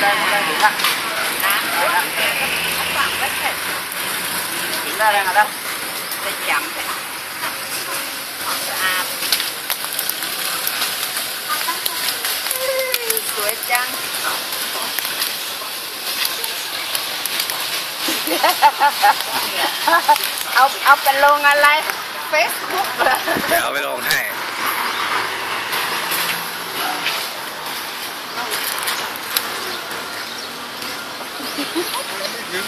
đây một đây đứng ạ đứng ạ đứng ra đây là đâu đây chậm thế Hãy subscribe cho kênh Ghiền Mì Gõ Để không bỏ lỡ những video hấp dẫn Ha, ha, ha.